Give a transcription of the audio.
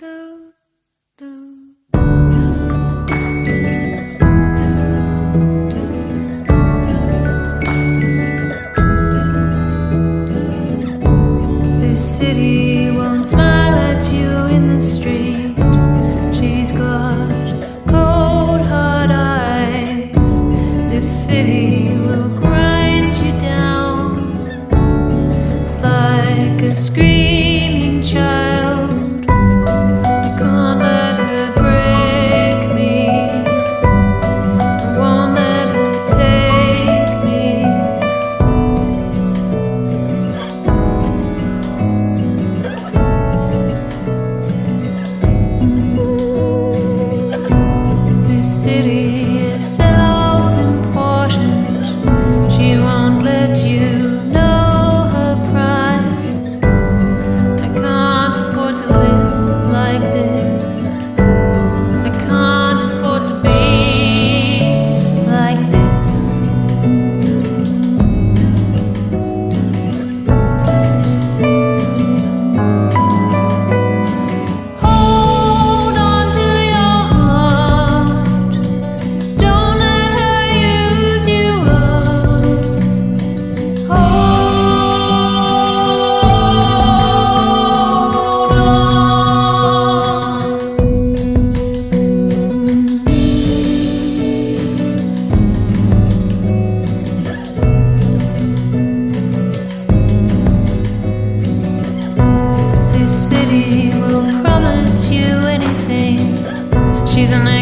do. This city won't smile at you in the street. She's got cold, hard eyes. This city will grind you down like a screen. reasoning